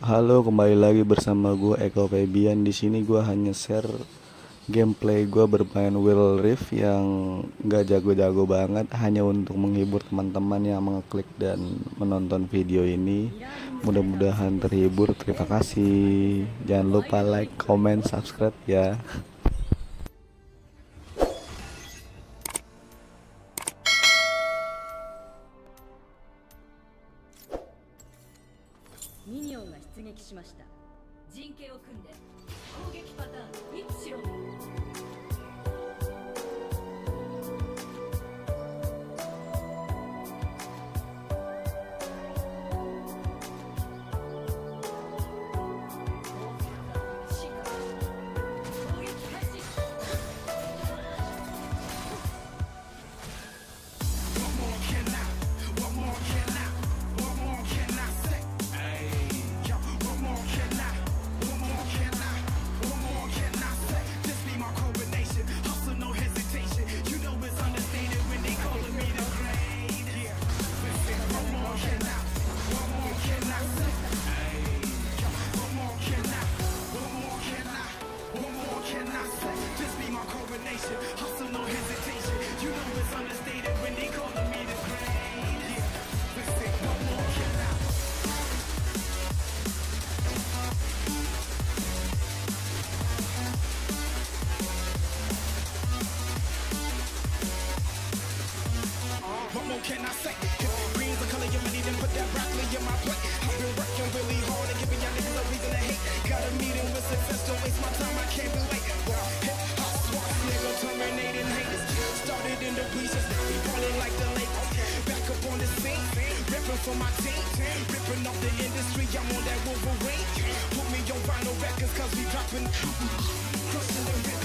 Halo, kembali lagi bersama gue Eko Febian. Di sini gue hanya share gameplay gue bermain Will Rift yang gak jago-jago banget, hanya untuk menghibur teman-teman yang mengeklik dan menonton video ini. Mudah-mudahan terhibur. Terima kasih. Jangan lupa like, comment, subscribe ya. しました。陣形を組んで攻撃パターンを一致しろ。For my team. Ripping off the industry, I'm on that Wolverine. Put me on vinyl records, cause we dropping. Crushing and ripping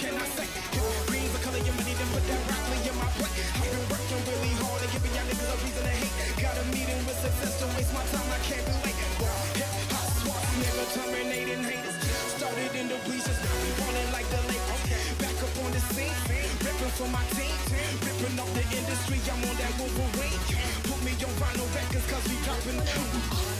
can I say? Green's the color your money, then put that broccoli in my plate. I've been working really hard and giving y'all niggas a reason to hate. Got a meeting with success, don't waste my time, I can't be late. Well, hip hop swat, nigga, terminating haters. Started in the bleachers, we ballin' like the Lakers. Back up on the scene, ripping for my team. Ripping off the industry, I'm on that Wolverine. Put me on vinyl records, cause we dropping.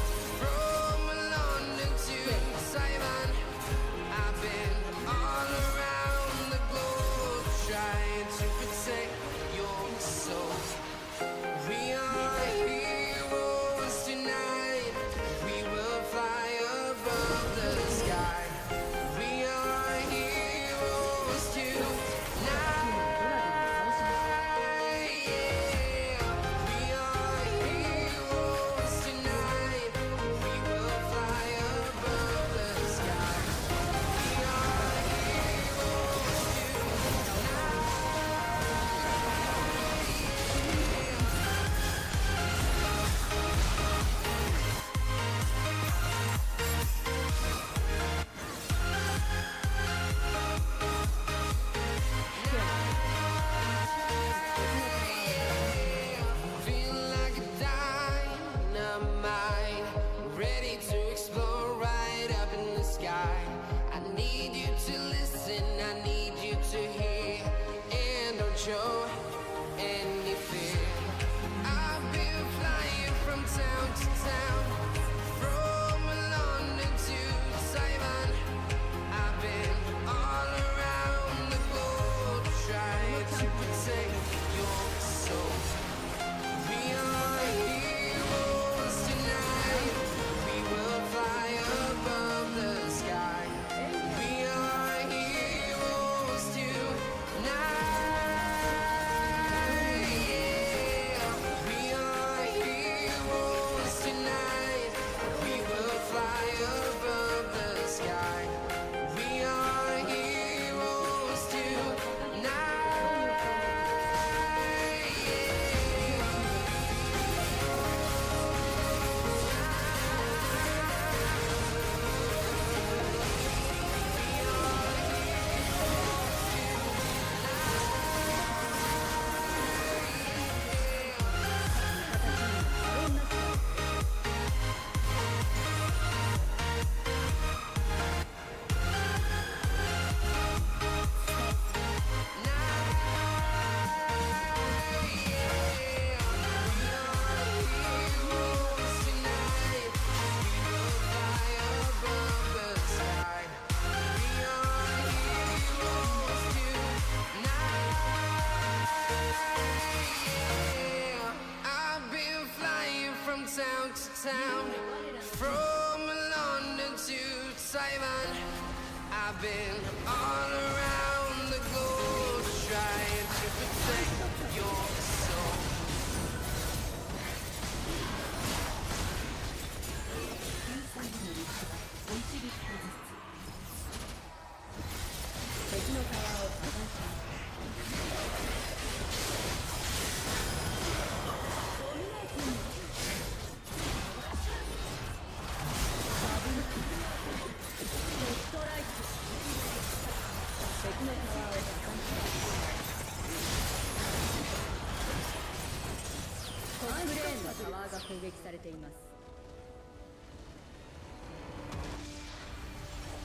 all around the globe trying to protect your soul. Thank you. されています。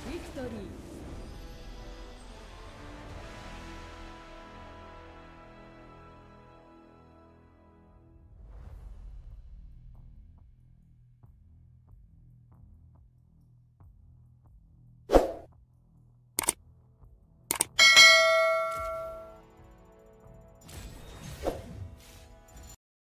ビクトリー